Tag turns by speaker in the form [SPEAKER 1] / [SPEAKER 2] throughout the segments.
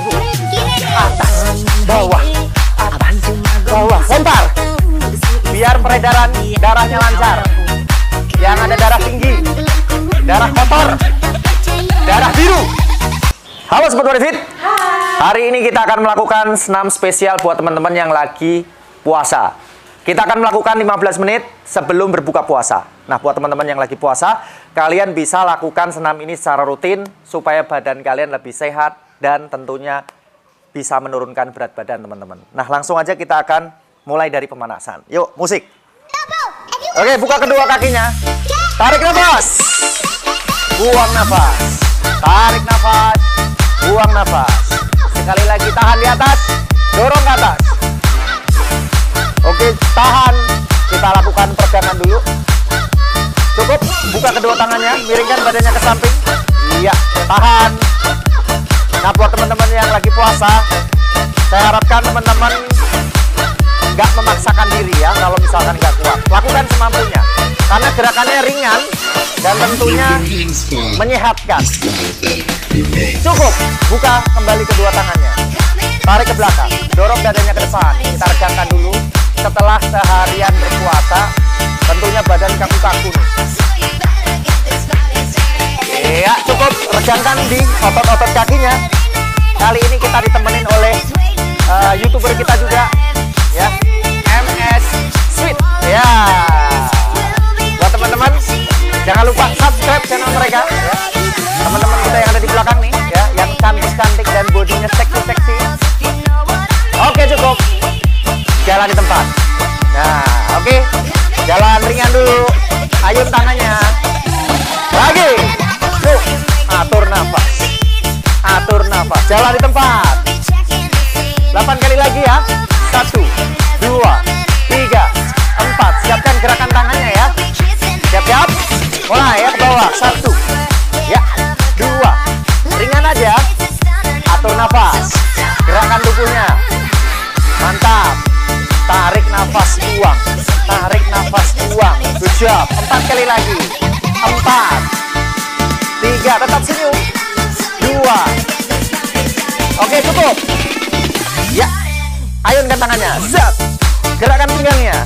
[SPEAKER 1] atas bawah. Atas bawah. Lempar biar peredaran darahnya lancar. Yang ada darah tinggi. Darah kotor. Darah biru. Halo sobat Warifit hari ini kita akan melakukan senam spesial buat teman-teman yang lagi puasa. Kita akan melakukan 15 menit sebelum berbuka puasa. Nah, buat teman-teman yang lagi puasa, kalian bisa lakukan senam ini secara rutin supaya badan kalian lebih sehat dan tentunya bisa menurunkan berat badan teman-teman. Nah, langsung aja kita akan mulai dari pemanasan. Yuk, musik. Oke, buka kedua kakinya. Tarik nafas. Buang nafas. Tarik nafas. Buang nafas. Sekali lagi tahan di atas. Dorong ke atas. Oke, tahan. Kita lakukan peregangan dulu. Cukup, buka kedua tangannya, miringkan badannya ke samping. Iya, tahan. Nah, buat teman-teman yang lagi puasa, saya harapkan teman-teman nggak memaksakan diri ya kalau misalkan nggak kuat. Lakukan semampunya. Karena gerakannya ringan dan tentunya menyehatkan. Cukup, buka kembali kedua tangannya. Tarik ke belakang, dorong dadanya ke depan. Kita regangkan dulu setelah seharian berpuasa tentunya badan kaku-kaku ya cukup. Regangkan di otot-otot kakinya. Kali ini kita ditemenin oleh uh, youtuber kita juga ya. MS Sweet ya buat teman-teman jangan lupa subscribe channel mereka ya. Teman-teman kita yang ada di belakang nih ya yang cantik-cantik dan bodinya seksi-seksi. Oke cukup. Jalan di tempat. Nah oke. Jalan ringan dulu. Ayun tangannya atur cukup ya. Ayunkan tangannya. Zap. Gerakan pinggangnya.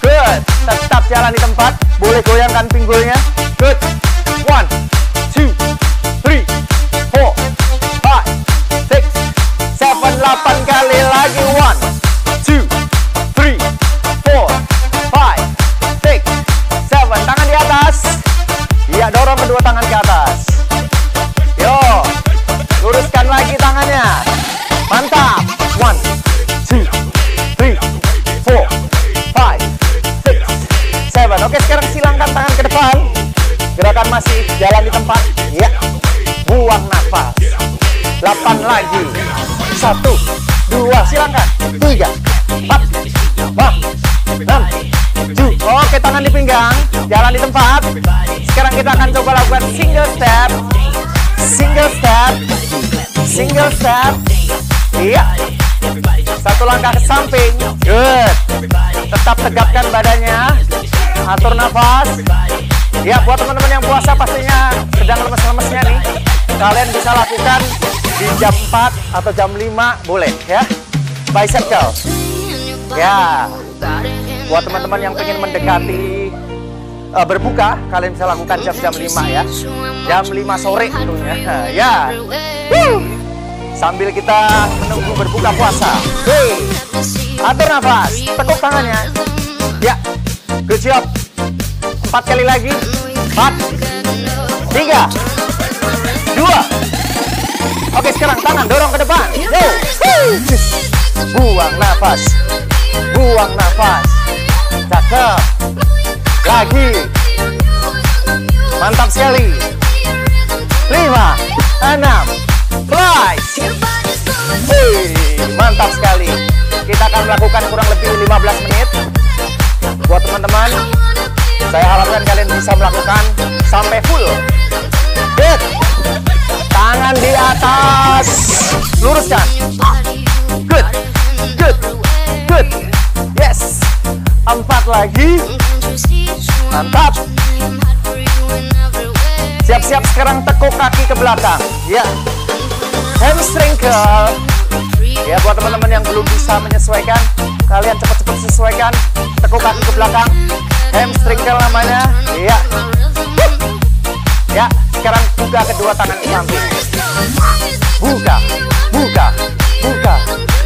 [SPEAKER 1] Good. Tetap jalan di tempat. Boleh goyangkan pinggulnya. Good silangkan tangan ke depan. Gerakan masih jalan di tempat. Ya. Buang nafas. 8 lagi. Satu dua silangkan. Tiga empat lima enam tujuh. Oke tangan di pinggang. Jalan di tempat. Sekarang kita akan coba lakukan single step. Single step. Single step. Iya satu langkah ke samping. Good. Tetap tegapkan badannya. Atur nafas. Ya buat teman-teman yang puasa pastinya sedang lemes-lemesnya nih kalian bisa lakukan di jam 4 atau jam 5 boleh ya? Bicep curl ya. Buat teman-teman yang pengen mendekati uh, berbuka kalian bisa lakukan jam-jam 5 ya. Jam 5 sore tentunya. Ya. Woo. Sambil kita menunggu berbuka puasa. Hey. atur nafas tekuk tangannya. Ya good job. Empat kali lagi. Empat tiga dua. Oke sekarang tangan dorong ke depan. Yo buang nafas buang nafas. Cakep. Lagi. Mantap sekali. Lima enam Mantap sekali. Kita akan melakukan kurang lebih 15 menit. Buat teman-teman saya harapkan kalian bisa melakukan sampai full. Good tangan di atas. Luruskan. Good. Good. Good. Yes. Empat lagi. Mantap. Siap-siap sekarang tekuk kaki ke belakang. Ya. Hamstring ya buat teman-teman yang belum bisa menyesuaikan kalian cepat-cepat sesuaikan. Tekuk kaki ke belakang. Hamstring namanya. Iya. Ya sekarang buka kedua tangan ke samping buka buka buka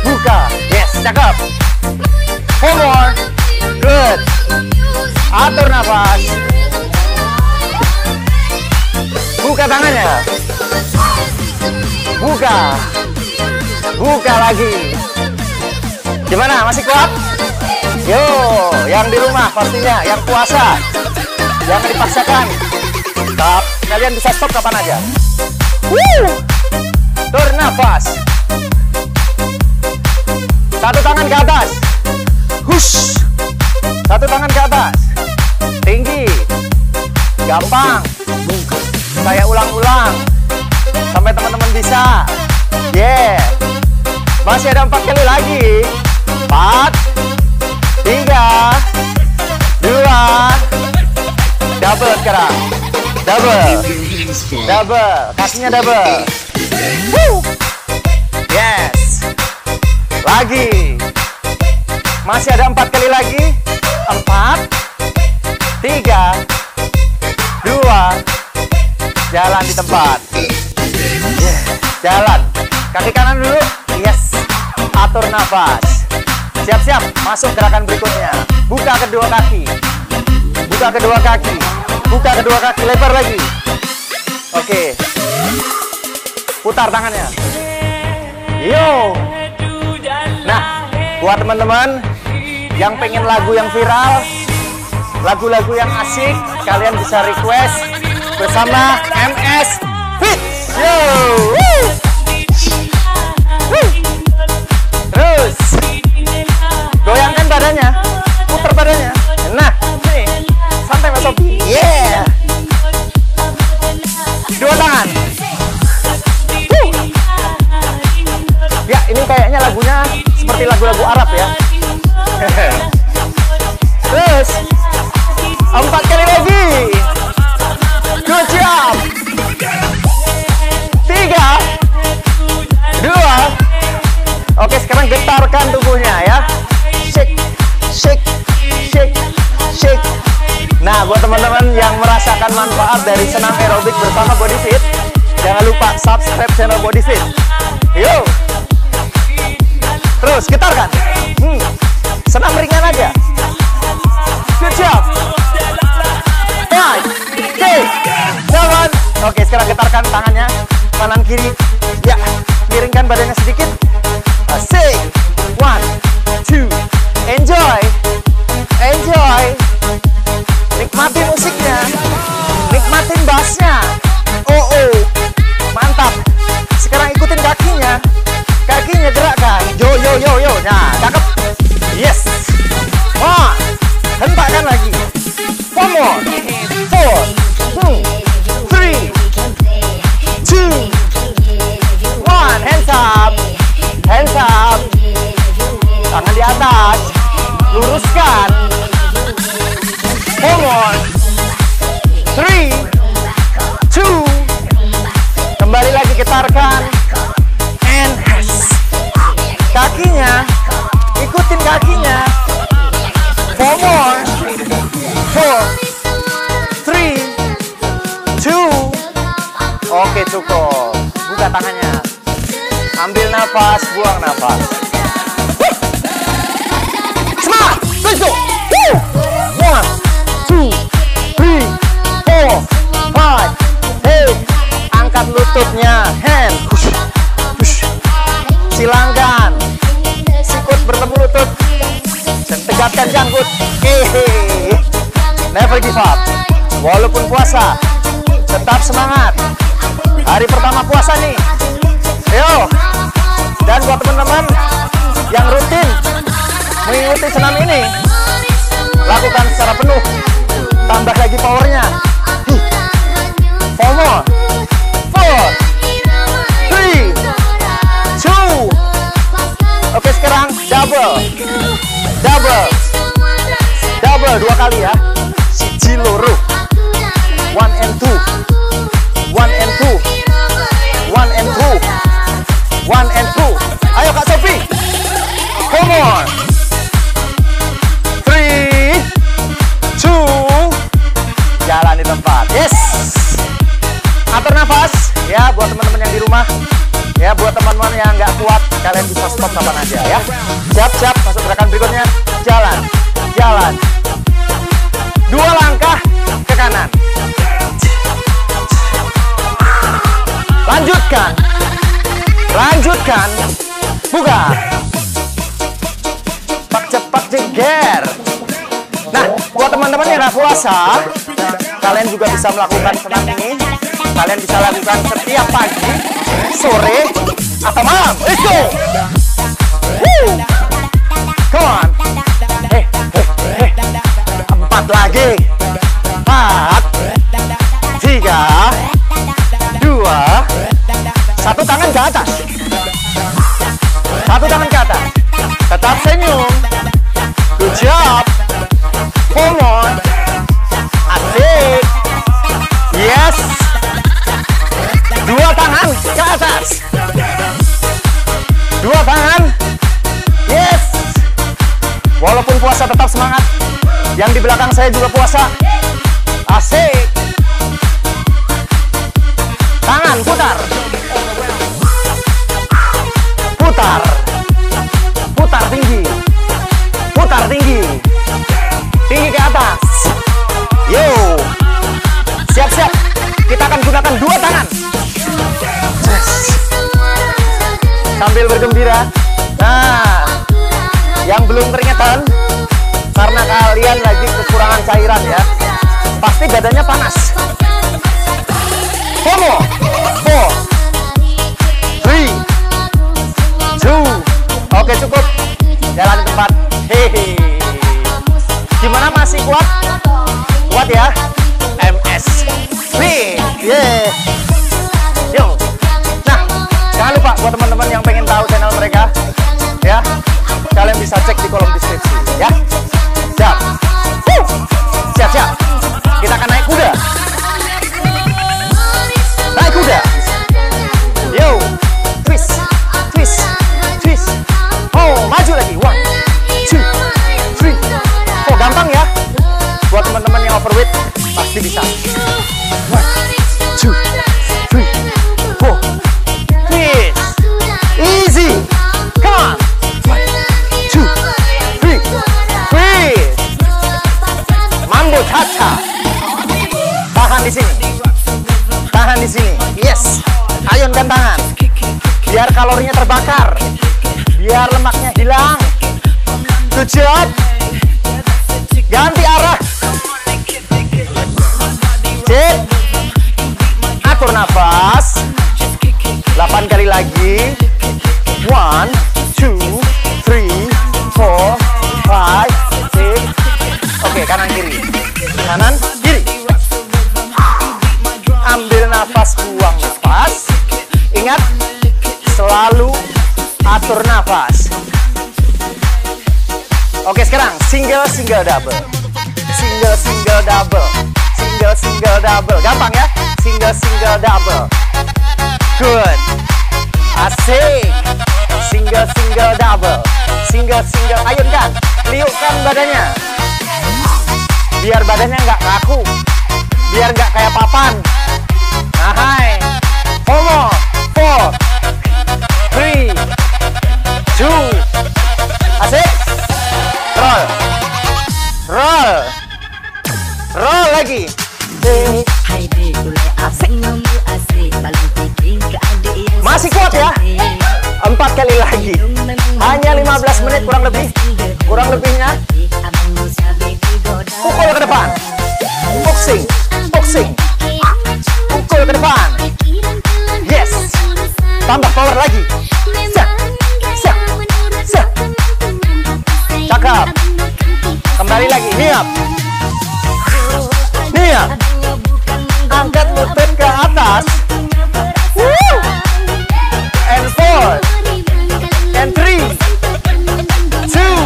[SPEAKER 1] buka. Yes cakep. Four more. Good. Atur nafas. Buka tangannya. Buka buka lagi. Gimana masih kuat? Yo yang di rumah pastinya yang puasa. Jangan dipaksakan. Stop kalian bisa stop kapan aja. Woo! tur nafas satu tangan ke atas. Hush! Satu tangan ke atas. Tinggi. Gampang. Saya ulang-ulang. Sampai teman-teman bisa. Yeah masih ada empat kali lagi. Empat tiga dua. Double sekarang. Double. Double. Kakinya double. Woo. yes. Lagi. Masih ada empat kali lagi. Empat tiga dua. Jalan di tempat. Yeah. jalan. Kaki kanan dulu. Yes atur nafas. Siap-siap masuk gerakan berikutnya. Buka kedua kaki. Buka kedua kaki. Buka kedua kaki lebar lagi. Oke. Putar tangannya. Yo. Nah buat teman-teman yang pengen lagu yang viral lagu-lagu yang asik kalian bisa request bersama MS Fit yo putar badannya. Nah nih santai mas yeah. Dua tangan. Woo! ya ini kayaknya lagunya seperti lagu-lagu Arab ya. Terus empat kali lagi. Good job tiga. Dua. Oke sekarang getarkan tubuhnya ya. Shake shake nah buat teman-teman yang merasakan manfaat dari senam aerobik bersama Body Fit jangan lupa subscribe channel Body Fit. Yuk terus getarkan. Hmm. senam ringan aja. Good job. Five six seven. Oke sekarang getarkan tangannya. Kanan kiri. Ya miringkan badannya sedikit. Asik one two. Enjoy Matou você ikutin kakinya. Four more. Four. Three. Two. Oke cukup. Buka tangannya. Ambil nafas buang nafas. Semangat! Let's Woo! one two three four five angkat lututnya. Hand. Push. Push. Silangkan sikut bertemu lutut. Dan tegakkan janggut. Hehe never give up. Walaupun puasa tetap semangat. Hari pertama puasa nih. Ayo dan buat teman-teman yang rutin mengikuti senam ini lakukan secara penuh. Tambah lagi powernya. Four oke sekarang double double double dua kali ya siji loro one and two one and two one and two One and two. Ayo Kak Sofi. Come on. Three, two, jalan di tempat. Yes. Atur nafas ya buat teman-teman yang di rumah. Ya buat teman-teman yang nggak kuat, kalian bisa stop kapan aja ya. Siap-siap masuk gerakan berikutnya. Jalan, jalan. Dua langkah ke kanan. Lanjutkan. Lanjutkan. Buka. Cepat cepat jeger. Nah, buat teman-teman yang nggak puasa, kalian juga bisa melakukan senam ini. Kalian bisa lakukan setiap pagi, sore, atau malam. Let's go. Woo. Come on. Eh, eh, eh. Empat lagi. Empat. Tiga. Dua. Satu tangan ke atas. Satu tangan ke atas. Tetap senyum. Good job. Puasa tetap semangat. Yang di belakang saya juga puasa. Asik. Tangan putar. Putar. Putar tinggi. Putar tinggi. Tinggi ke atas. Yo. Siap-siap. Kita akan gunakan dua tangan. Yes. Sambil bergembira. Nah, yang belum keringetan karena kalian lagi kekurangan cairan ya. Pasti badannya panas. Four, Biar lemaknya hilang. Good job. Single double. Single single double. Single single double. Gampang ya? Single single double. Good. Asik. Single single double. Single single ayunkan. Liukkan badannya. Biar badannya nggak kaku. Biar nggak kayak papan. Nah, hai. Four, four, three, two. Asik. Roll. Lagi. Masih kuat ya? Empat kali lagi. Hanya 15 menit kurang lebih. Kurang lebihnya. Pukul ke depan. Boxing. Boxing. Pukul ke depan. Yes. Tambah power lagi. Siap. Siap. Siap. Cakep. Kembali lagi ya angkat lutut ke atas. Woo! and four. And three. Two.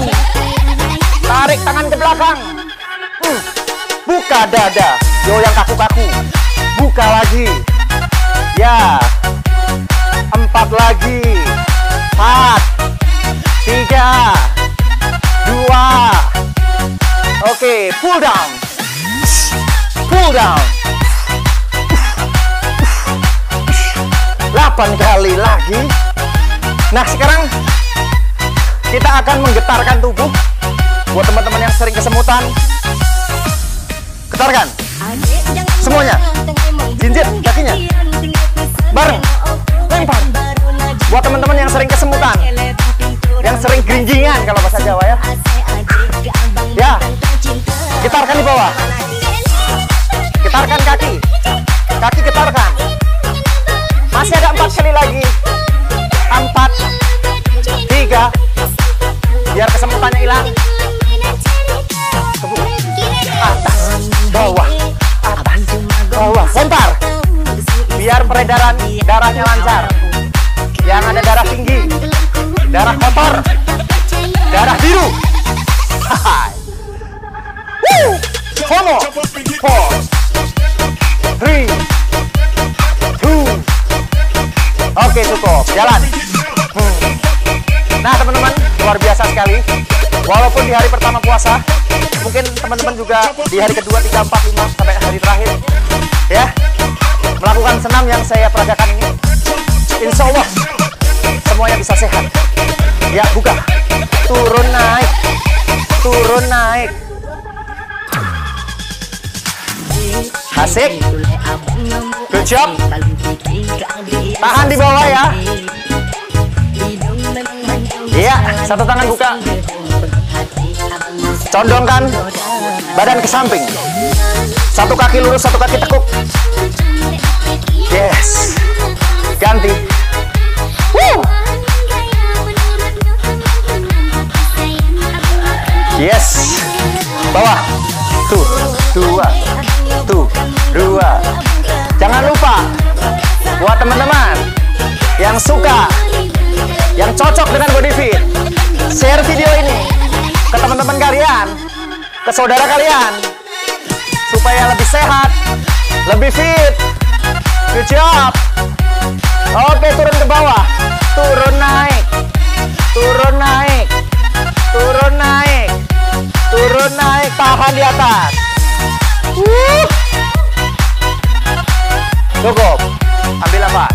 [SPEAKER 1] Tarik tangan ke belakang. Uh. buka dada. Yo yang kaku-kaku. Buka lagi. Ya. Empat lagi. Empat. Tiga. Dua. Oke okay, pull down. Pull down. 8 kali lagi. Nah, sekarang kita akan menggetarkan tubuh buat teman-teman yang sering kesemutan. Getarkan. Semuanya. Jinjit kakinya. Bareng. Lempar. Buat teman-teman yang sering kesemutan. Yang sering geringingan kalau bahasa Jawa ya. Ya. Getarkan di bawah. Getarkan kaki. Kaki getarkan. Masih ada empat kali lagi. Empat. Tiga. Biar kesemutannya hilang. Atas. Bawah. Atas. Bawah. Lempar. Biar peredaran darahnya lancar. Yang ada darah tinggi. Darah kotor. Luar biasa sekali. Walaupun di hari pertama puasa, mungkin teman-teman juga di hari kedua, tiga, empat, lima sampai hari terakhir, ya melakukan senam yang saya peragakan ini. Insya Allah semuanya bisa sehat. Ya buka, turun naik, turun naik. Asik. Good job. Tahan di bawah ya. Iya, satu tangan buka. Condongkan badan ke samping. Satu kaki lurus, satu kaki tekuk. Yes. Ganti. Woo. Yes. Bawah. Tuh, dua. Tuh, dua. Jangan lupa buat teman-teman yang suka, ke saudara kalian, supaya lebih sehat, lebih fit. Good job. Oke, turun ke bawah, turun naik, turun naik, turun naik, turun naik, tahan di atas. Wuh. Cukup. Ambil nafas.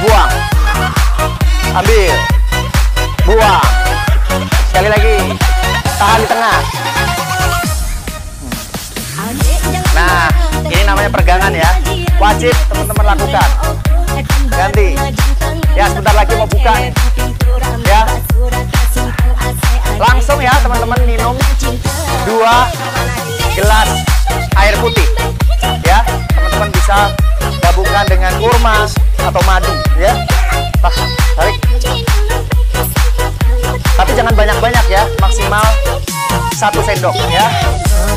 [SPEAKER 1] Buang. Ambil. Buang. Sekali lagi. Tahan di tengah. Nah, ini namanya pergangan ya. Wajib teman-teman lakukan. Ganti. Ya, sebentar lagi mau buka. Ya. Langsung ya teman-teman minum dua gelas air putih. Ya, teman-teman bisa gabungkan dengan kurma atau madu ya. Tah, tarik. Tapi jangan banyak-banyak ya, maksimal satu sendok ya.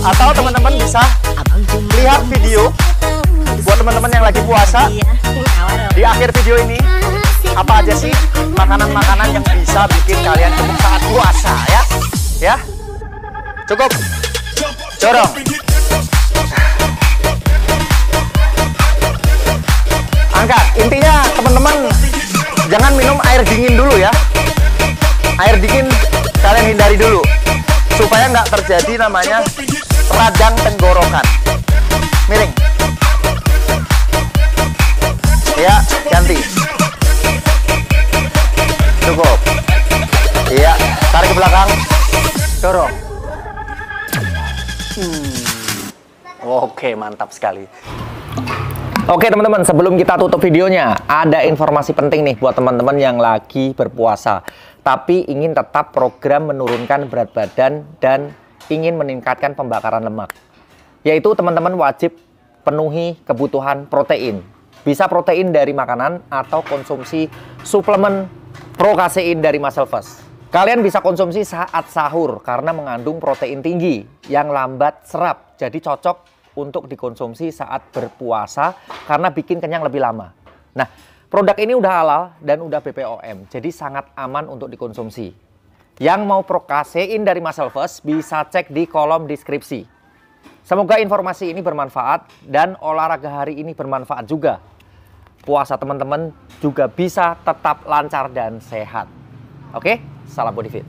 [SPEAKER 1] Atau teman-teman bisa lihat video buat teman-teman yang lagi puasa di akhir video ini. Apa aja sih makanan-makanan yang bisa bikin kalian gemuk saat puasa ya? Ya? Cukup? Dorong. Angkat. Intinya teman-teman jangan minum air dingin dulu ya. Air dingin kalian hindari dulu supaya nggak terjadi namanya radang tenggorokan miring. Ya ganti. Cukup. Iya tarik ke belakang. Dorong. Hmm. oke mantap sekali. Oke teman-teman, sebelum kita tutup videonya, ada informasi penting nih buat teman-teman yang lagi berpuasa, tapi ingin tetap program menurunkan berat badan dan ingin meningkatkan pembakaran lemak. Yaitu teman-teman wajib penuhi kebutuhan protein. Bisa protein dari makanan atau konsumsi suplemen prokasein dari Muscle Fast. Kalian bisa konsumsi saat sahur karena mengandung protein tinggi yang lambat serap, jadi cocok untuk dikonsumsi saat berpuasa karena bikin kenyang lebih lama. Nah, produk ini udah halal dan udah BPOM, jadi sangat aman untuk dikonsumsi. Yang mau prokasein dari Muscle First bisa cek di kolom deskripsi. Semoga informasi ini bermanfaat dan olahraga hari ini bermanfaat juga. Puasa teman-teman juga bisa tetap lancar dan sehat. Oke, salam body fit.